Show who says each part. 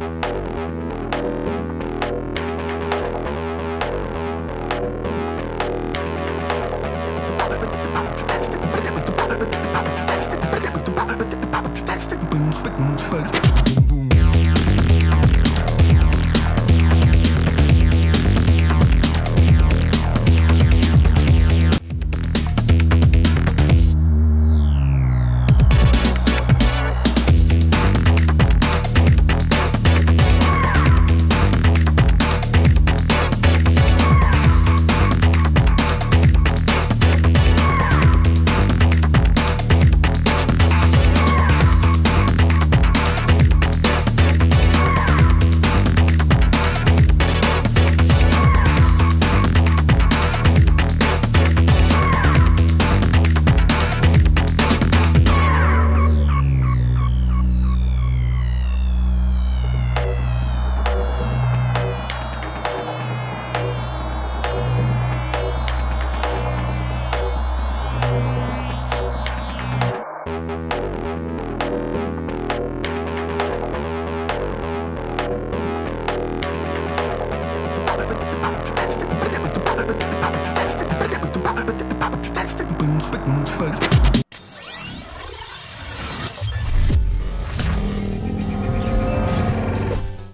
Speaker 1: Thank you. Plastic.